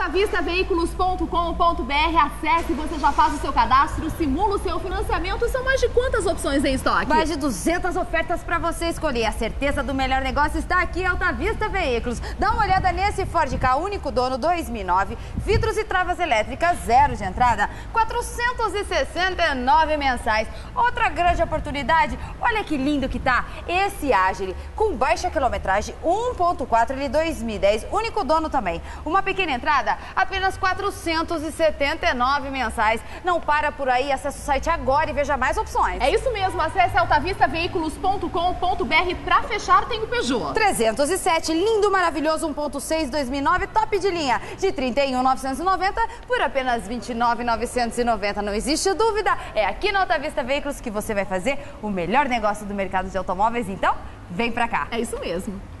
altavistaveículos.com.br, acesse, você já faz o seu cadastro, simula o seu financiamento. São mais de quantas opções em estoque? Mais de 200 ofertas para você escolher. A certeza do melhor negócio está aqui Alta Vista Veículos. Dá uma olhada nesse Ford Ka único dono 2009, vidros e travas elétricas zero de entrada, 469 mensais. Outra grande oportunidade, olha que lindo que tá. Esse Agile com baixa quilometragem 1.4 ele 2010, único dono também. Uma pequena entrada, apenas 479 mensais. Não para por aí, acesse o site agora e veja mais opções. É isso mesmo, acesse altavistaveículos.com.br. Para fechar, tem o Peugeot. 307, lindo, maravilhoso, 1.6 2009, top de linha, de 31.990 por apenas 29.990. Não existe dúvida, é aqui na Alta Vista Veículos que você vai fazer o melhor negócio do mercado de automóveis. Então, vem pra cá. É isso mesmo.